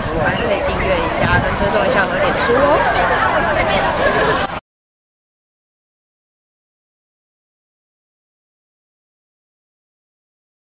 喜欢，可以订阅一下跟追踪一下我的脸书哦。